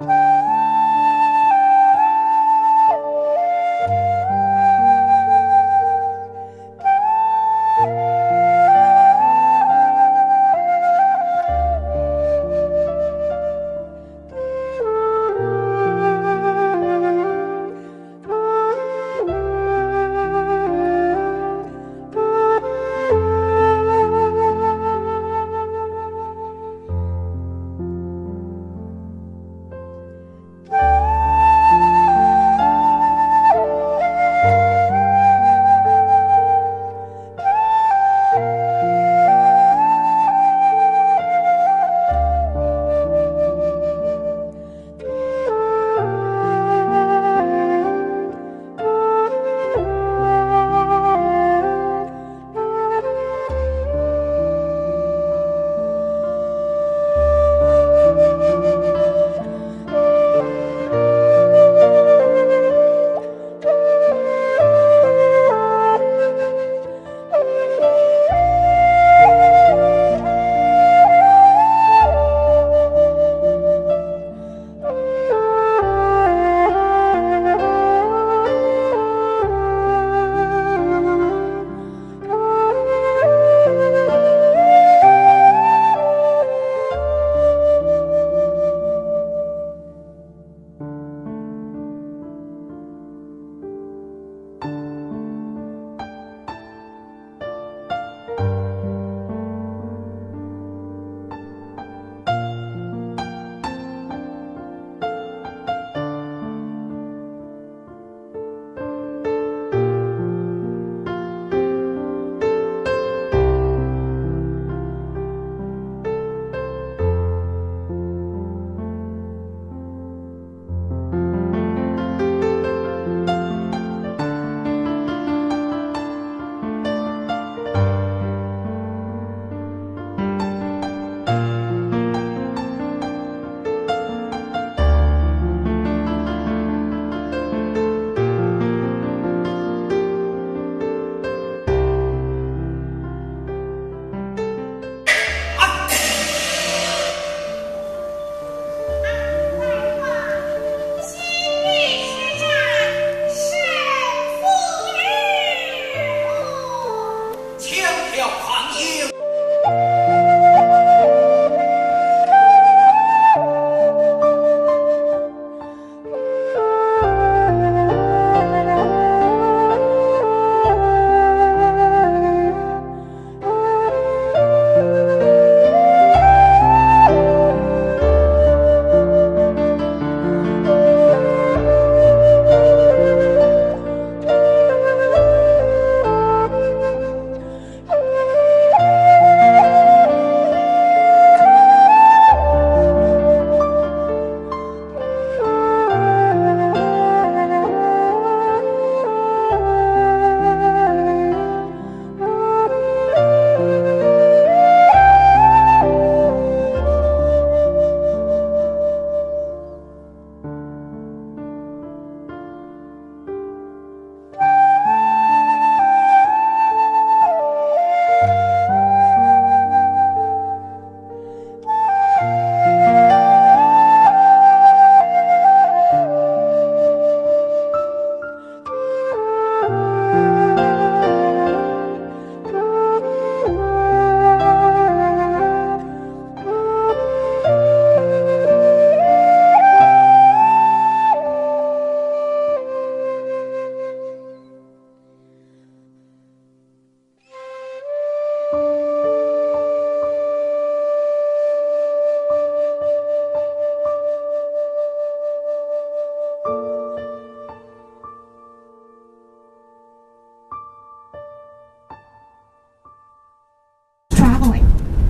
Bye.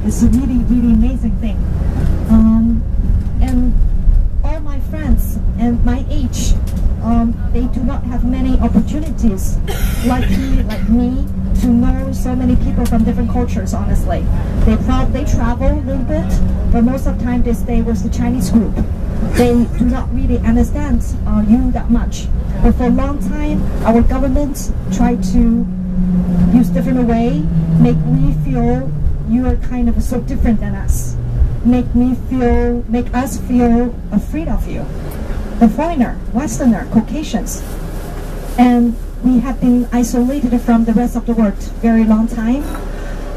It's a really, really amazing thing. Um, and all my friends and my age, um, they do not have many opportunities like me, like me, to know so many people from different cultures, honestly. They, they travel a little bit, but most of the time they stay with the Chinese group. They do not really understand uh, you that much. But for a long time, our government tried to use different way, make we feel you are kind of so different than us. make me feel, make us feel afraid of you. The foreigner, Westerner, Caucasians. And we have been isolated from the rest of the world very long time.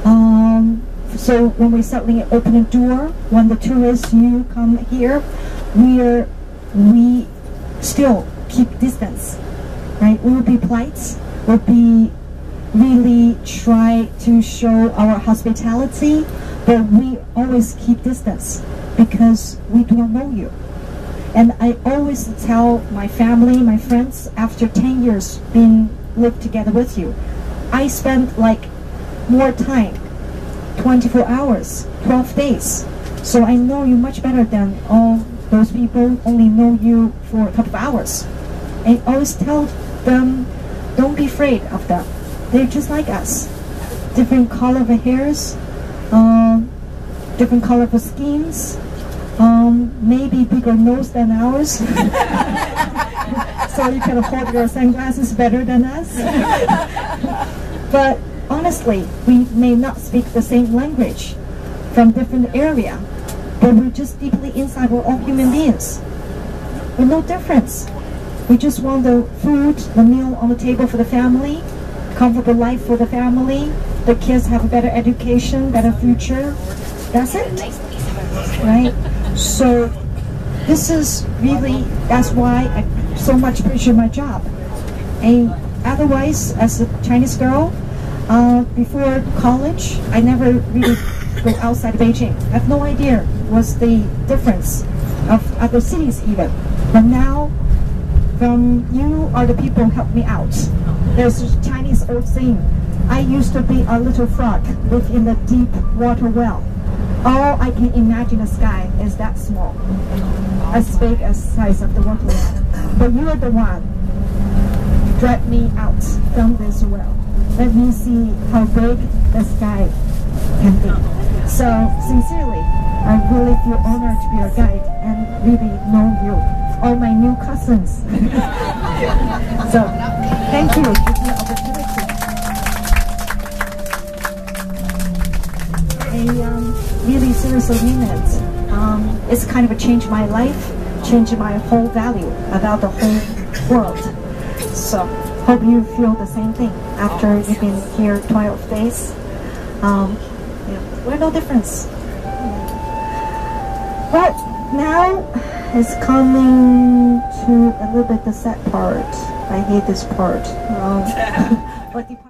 Um, so when we suddenly open a door, when the tourists you come here, we're we still keep distance, right? We will be polite. We'll be really try to show our hospitality, but we always keep distance because we do not know you. And I always tell my family, my friends, after 10 years being lived together with you, I spent like more time, 24 hours, 12 days. So I know you much better than all those people only know you for a couple of hours. And I always tell them, don't be afraid of them. They're just like us. Different color of hairs, um, different color of skins, um, maybe bigger nose than ours. so you can afford your sunglasses better than us. but honestly, we may not speak the same language from different area, but we're just deeply inside. We're all human beings. With no difference. We just want the food, the meal on the table for the family, comfortable life for the family, the kids have a better education, better future. That's it. Right? So this is really, that's why I so much appreciate my job. And otherwise, as a Chinese girl, uh, before college, I never really go outside Beijing. I have no idea what's the difference of other cities even. But now, from you are the people who help me out. There's a Chinese old saying, I used to be a little frog within the deep water well. All I can imagine the sky is that small, as big as the size of the water well. But you are the one drag me out from this well. Let me see how big the sky can be. So sincerely, I really feel honored to be your guide and really know you, all my new cousins. so thank you for the um, really seriously mean it. Um, it's kind of a change my life, change my whole value about the whole world. So hope you feel the same thing after you've been here 12 days. Um, yeah, we're no difference. Well, now it's coming to a little bit the sad part. I hate this part. Um,